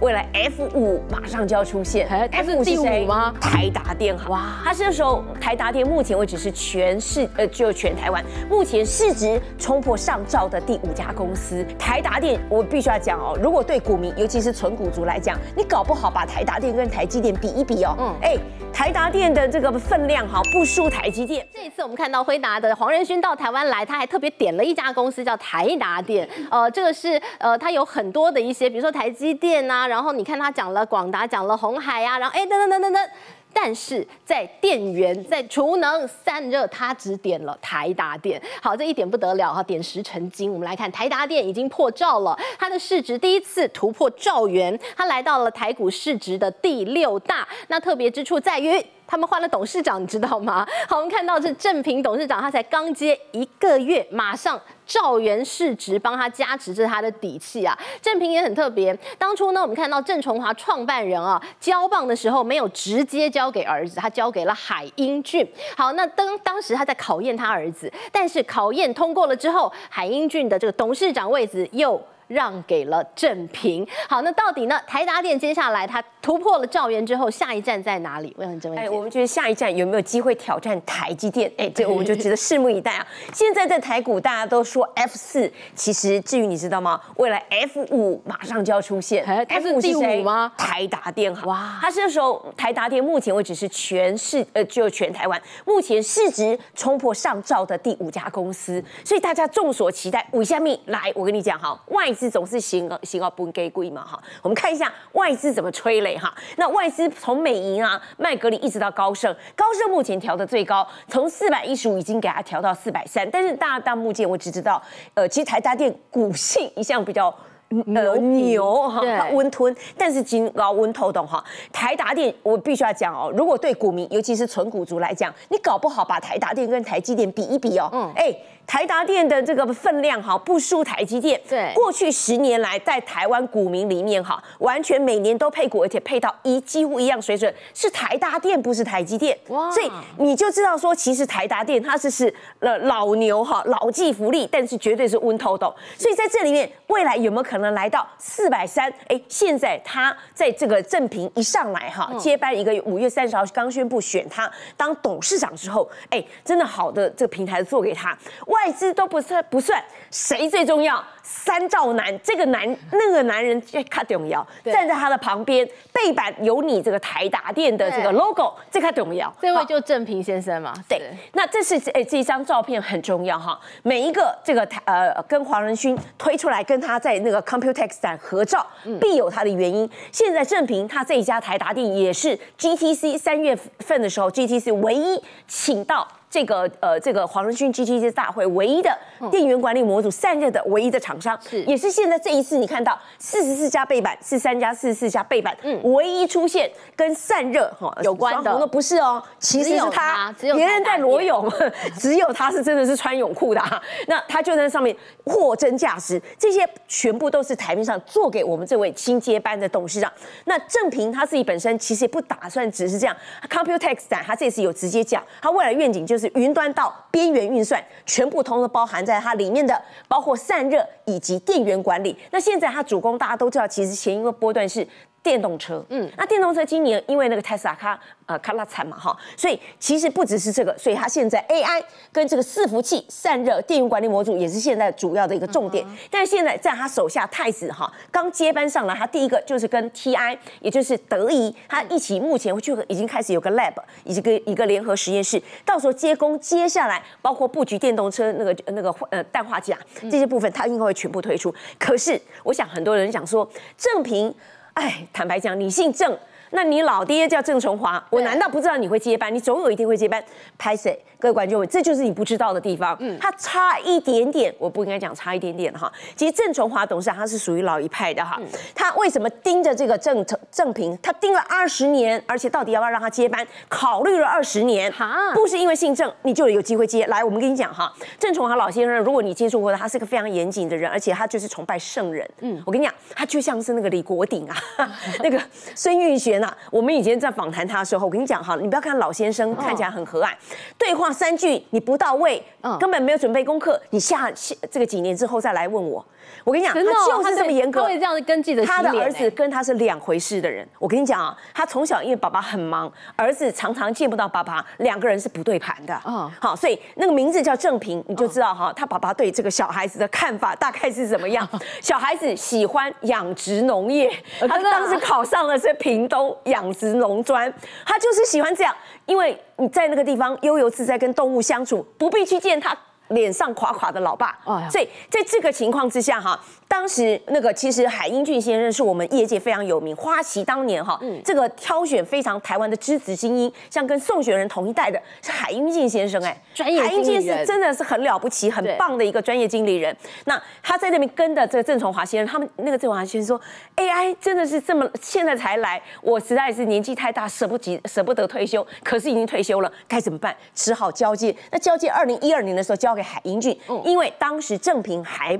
未来 F 五马上就要出现，F 五是第五吗？台达电哈，哇，它是那时候台达电目前为止是全市呃就全台湾目前市值冲破上兆的第五家公司。台达电我必须要讲哦，如果对股民尤其是纯股族来讲，你搞不好把台达电跟台积电比一比哦，嗯，哎，台达电的这个分量哈不输台积电。这一次我们看到辉达的黄仁勋到台湾来，他还特别点了一家公司叫台达电，呃，这个是呃他有很多的一些，比如说台积电啊。然后你看他讲了广达，讲了红海呀，然后哎等等等等等，但是在电源、在储能、散热，他只点了台达电。好，这一点不得了哈，点石成金。我们来看台达电已经破兆了，它的市值第一次突破兆元，它来到了台股市值的第六大。那特别之处在于。他们换了董事长，你知道吗？好，我们看到是正平董事长，他才刚接一个月，马上兆元市值帮他加持，这是他的底气啊。正平也很特别，当初呢，我们看到郑崇华创办人啊交棒的时候，没有直接交给儿子，他交给了海英俊。好，那当当时他在考验他儿子，但是考验通过了之后，海英俊的这个董事长位置又。让给了正平。好，那到底呢？台达电接下来它突破了兆元之后，下一站在哪里？问这位。哎，我们觉得下一站有没有机会挑战台积电？哎，这个我们就值得拭目以待啊！现在在台股大家都说 F 四，其实至于你知道吗？未来 F 五马上就要出现。F 五是第五吗？台达电哈，哇，它是那时候台达电目前为止是全市呃，就全台湾目前市值冲破上兆的第五家公司，所以大家众所期待。五下面来，我跟你讲哈，外。是总是行行而不给贵嘛哈，我们看一下外资怎么催泪哈。那外资从美银啊、麦格里一直到高盛，高盛目前调的最高，从四百一十五已经给它调到四百三。但是大家到目前我只知道，呃，其实台达电股性一向比较呃牛哈，它温吞，但是金高温透懂哈。台达电我必须要讲哦，如果对股民尤其是纯股族来讲，你搞不好把台达电跟台积电比一比哦，嗯，哎。台达电的这个分量哈不输台积电，对，过去十年来在台湾股民里面哈，完全每年都配股，而且配到一几乎一样水准，是台达电不是台积电，哇，所以你就知道说，其实台达电它是是呃老牛哈，老骥伏枥，但是绝对是温透透，所以在这里面未来有没有可能来到四百三？哎，现在他在这个正平一上来哈，接班一个五月三十号刚宣布选他当董事长之后，哎，真的好的这个平台做给他外。外资都不算不算，谁最重要？三兆男，这个男 那个男人最重要，站在他的旁边，背板有你这个台达电的这个 logo，这卡重要。这位就郑平先生嘛。对，那这是诶这一张照片很重要哈，每一个这个台呃跟黄仁勋推出来跟他在那个 Computex 展合照，必有他的原因。现在郑平他这一家台达电也是 GTC 三月份的时候，GTC 唯一请到。这个呃，这个黄仁勋 G T C 大会唯一的电源管理模组散热的唯一的厂商，是。也是现在这一次你看到四十四家背板，是三家四十四家背板，嗯，唯一出现跟散热哈有关的，不是哦，其实是他，别人在裸泳，只有他是真的是穿泳裤的，那他就在上面货真价实，这些全部都是台面上做给我们这位新接班的董事长。那郑平他自己本身其实也不打算只是这样，Computex 展他这次有直接讲，他未来愿景就是。是云端到边缘运算，全部通通包含在它里面的，包括散热以及电源管理。那现在它主攻大家都知道，其实前一个波段是。电动车，嗯，那电动车今年因为那个特斯拉卡呃卡拉惨嘛哈，所以其实不只是这个，所以它现在 AI 跟这个伺服器散热电源管理模组也是现在主要的一个重点。但是现在在他手下太子哈刚接班上来，他第一个就是跟 TI 也就是德仪，他一起目前就已经开始有个 lab 以及个一个联合实验室，到时候接工接下来包括布局电动车那个那个呃氮化镓这些部分，他应该会全部推出。可是我想很多人想说正平。哎，坦白讲，你姓郑。那你老爹叫郑崇华，我难道不知道你会接班？你总有一天会接班。拍谁？各位观众们，这就是你不知道的地方。嗯，他差一点点，我不应该讲差一点点哈。其实郑崇华董事长他是属于老一派的哈。他为什么盯着这个郑郑平？他盯了二十年，而且到底要不要让他接班？考虑了二十年。哈，不是因为姓郑你就有机会接。来，我们跟你讲哈，郑崇华老先生，如果你接触过他，他是个非常严谨的人，而且他就是崇拜圣人。嗯，我跟你讲，他就像是那个李国鼎啊，那个孙运璇。那我们以前在访谈他的时候，我跟你讲哈，你不要看老先生看起来很和蔼，对话三句你不到位，根本没有准备功课，你下下这个几年之后再来问我，我跟你讲，他就是这么严格，他会这样子跟记者他的儿子跟他是两回事的人。我跟你讲啊，他从小因为爸爸很忙，儿子常常见不到爸爸，两个人是不对盘的。嗯，好，所以那个名字叫正平，你就知道哈，他爸爸对这个小孩子的看法大概是怎么样。小孩子喜欢养殖农业，他当时考上了是屏东养殖农专，他就是喜欢这样，因为你在那个地方悠游自在，跟动物相处，不必去见他。脸上垮垮的老爸，所以在这个情况之下哈。当时那个其实海英俊先生是我们业界非常有名，花旗当年哈，这个挑选非常台湾的知子精英，像跟宋学仁同一代的是海英俊先生，哎，专业经理人真的是很了不起，很棒的一个专业经理人。那他在那边跟的这个郑崇华先生，他们那个郑崇华先生说，AI 真的是这么现在才来，我实在是年纪太大，舍不及舍不得退休，可是已经退休了，该怎么办？只好交接。那交接二零一二年的时候交给海英俊，因为当时郑平还。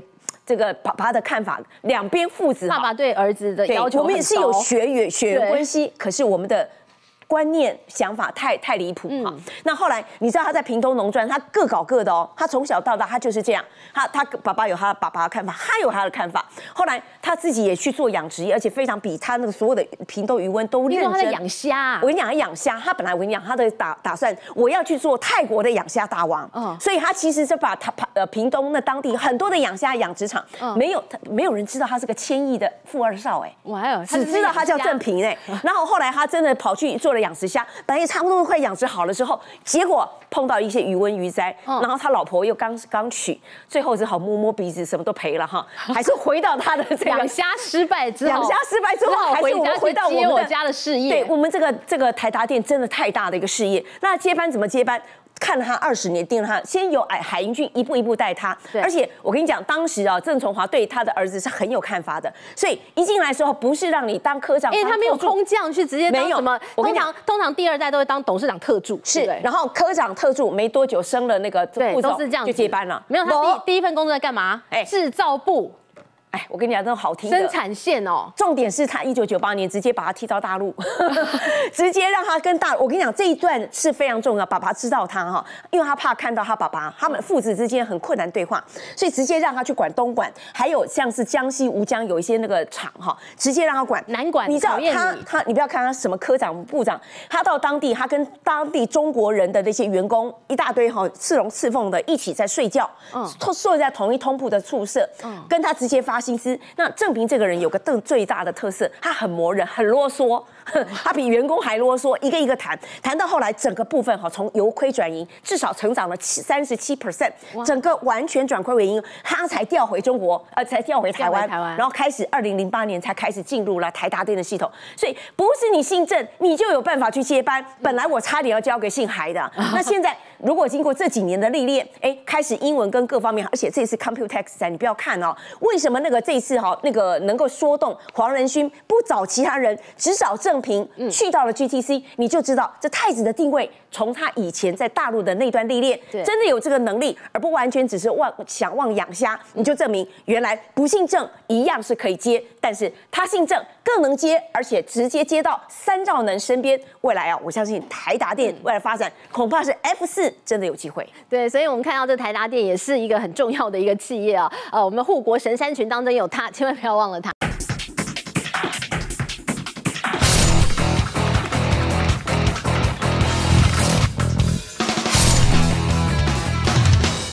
这个爸爸的看法，两边父子，爸爸对儿子的要求我们也是有血缘血缘关系，可是我们的。观念想法太太离谱哈。那后来你知道他在屏东农专，他各搞各的哦。他从小到大他就是这样。他他爸爸有他爸爸的看法，他有他的看法。后来他自己也去做养殖业，而且非常比他那个所有的屏东渔翁都认真。他在养虾。我跟你讲，他养虾，他本来我跟你讲，他的打打算我要去做泰国的养虾大王。嗯。所以他其实是把他呃屏东那当地很多的养虾养殖场，没有他没有人知道他是个千亿的富二少哎。哇哦。只知道他叫郑平哎。然后后来他真的跑去做了养殖虾，本来也。差不多快养殖好了之后，结果碰到一些鱼瘟鱼灾，然后他老婆又刚刚娶，最后只好摸摸鼻子，什么都赔了哈，还是回到他的这个养虾失败之后，养虾失败之后，还是我们回到我们家的事业。对我们这个这个台达店真的太大的一个事业，那接班怎么接班？看了他二十年，盯了他，先由海海英俊一步一步带他。而且我跟你讲，当时啊，郑崇华对他的儿子是很有看法的，所以一进来时候不是让你当科长，因为他没有空降去直接没有什么。我跟你讲，通常第二代都会当董事长特助，是。然后科长特助没多久升了那个副总，就接班了。没有，他第第一份工作在干嘛？哎，制造部。哎，我跟你讲，这种好听。生产线哦，重点是他一九九八年直接把他踢到大陆，直接让他跟大。我跟你讲，这一段是非常重要。爸爸知道他哈，因为他怕看到他爸爸，他们父子之间很困难对话，所以直接让他去管东莞，还有像是江西吴江有一些那个厂哈，直接让他管难管。你知道他他，你不要看他什么科长部长，他到当地，他跟当地中国人的那些员工一大堆哈，刺龙刺凤的一起在睡觉，嗯，睡在同一通铺的宿舍，嗯，跟他直接发心思。那郑平这个人有个更最大的特色，他很磨人，很啰嗦。他比员工还啰嗦，一个一个谈，谈到后来整个部分哈，从由亏转盈，至少成长了七三十七 percent，整个完全转亏为盈，他才调回中国，呃，才调回台湾，台湾然后开始二零零八年才开始进入了台达电的系统，所以不是你姓郑，你就有办法去接班。本来我差点要交给姓海的，那现在如果经过这几年的历练，哎，开始英文跟各方面，而且这次 Computex 赛，你不要看哦，为什么那个这次哈那个能够说动黄仁勋不找其他人，只找郑。正平去到了 GTC，你就知道这太子的定位。从他以前在大陆的那段历练，真的有这个能力，而不完全只是望想望养虾，你就证明原来不姓郑一样是可以接，但是他姓郑更能接，而且直接接到三兆能身边。未来啊，我相信台达电未来发展恐怕是 F 四真的有机会。对，所以我们看到这台达电也是一个很重要的一个企业啊。呃，我们护国神山群当中有它，千万不要忘了它。